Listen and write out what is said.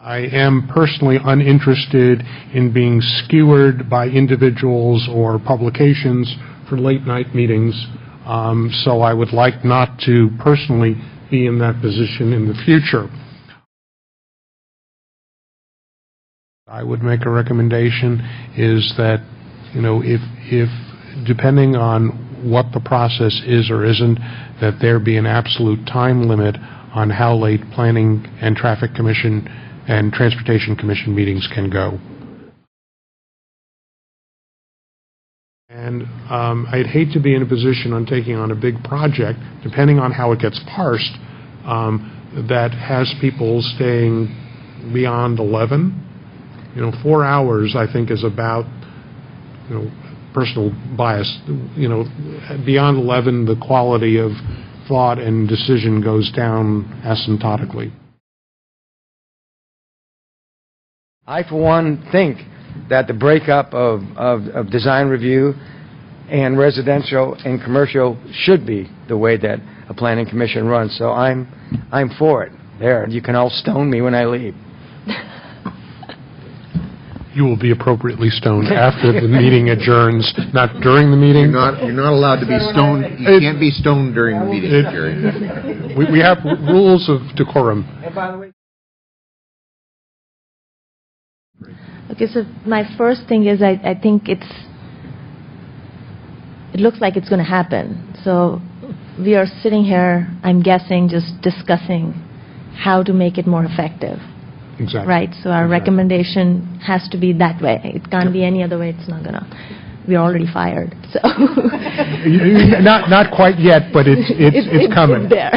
I am personally uninterested in being skewered by individuals or publications for late-night meetings, um, so I would like not to personally be in that position in the future. I would make a recommendation is that, you know, if, if, depending on what the process is or isn't, that there be an absolute time limit on how late Planning and Traffic Commission and Transportation Commission meetings can go. And um, I'd hate to be in a position on taking on a big project, depending on how it gets parsed, um, that has people staying beyond 11. You know, four hours, I think, is about, you know, personal bias, you know, beyond 11, the quality of thought and decision goes down asymptotically. I, for one, think that the breakup of, of, of design review and residential and commercial should be the way that a planning commission runs. So I'm, I'm for it. There, you can all stone me when I leave. You will be appropriately stoned after the meeting adjourns, not during the meeting. You're not, you're not allowed to be stoned, you It- can't be stoned during the meeting, It- We we have rules of decorum. Okay, so my first thing is I, I think it's, it looks like it's going to happen. So we are sitting here, I'm guessing, just discussing how to make it more effective, Exactly. right? So our Exactly. recommendation has to be that way. It can't be any other way, it's not going to, we're already fired, so. Not, not quite yet, but it's, it's, it's coming. there.